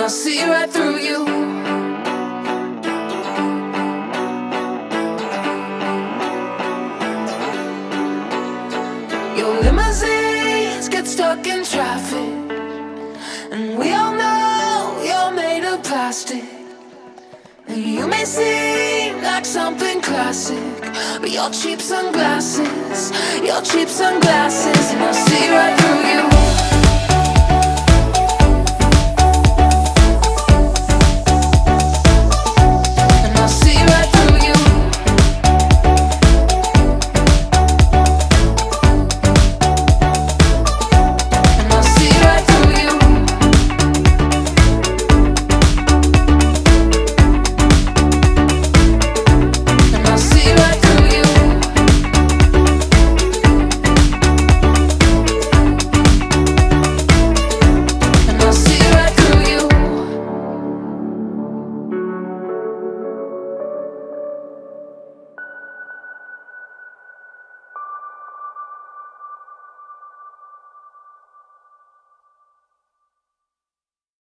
I'll see right through you. Your limousines get stuck in traffic, and we all know you're made of plastic. And you may seem like something classic, but your cheap sunglasses, your cheap sunglasses, and I see right through you.